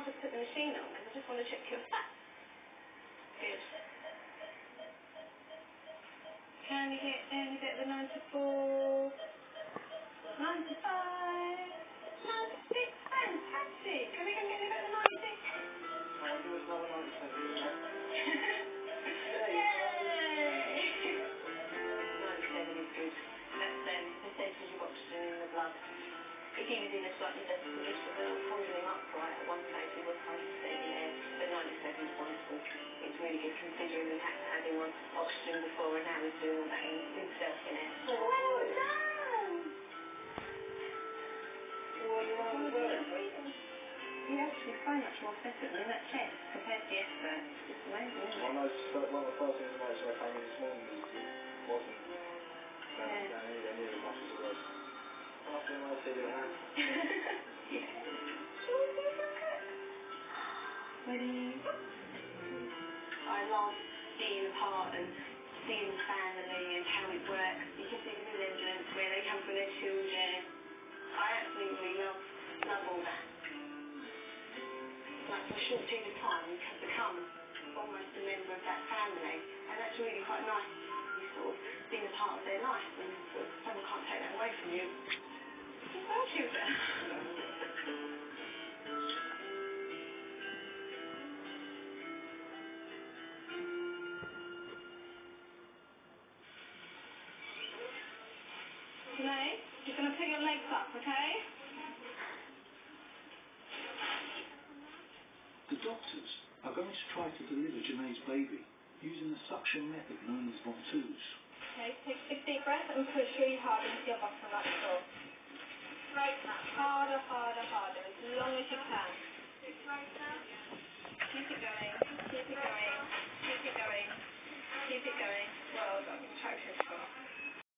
I'll just put the machine on I just want to check your fat. Good. Can you get any of a 94? He was in a slightly better position, I was holding him upright at one stage, he was there. But 97 is wonderful. It's really good considering we had to add him on oxygen before and now he's doing all that himself in it. Well done. Well, you are as well. He actually so much more in that chest compared to the expert. It's amazing, isn't I noticed that one of the first things I noticed when I came in this morning was it wasn't Yeah. I love part and seeing the family and how it works. You can see the resemblance where they come from their children. I absolutely love love all that. Like become almost a member of that family, and that's really quite nice. You sort of being a part of their life, and sort of someone can't take that away from you. Okay? The doctors are going to try to deliver Janae's baby using the suction method known as ventouse. Okay, take a big deep breath and push really hard into your bottom like so. Harder, harder, harder, as long as you can.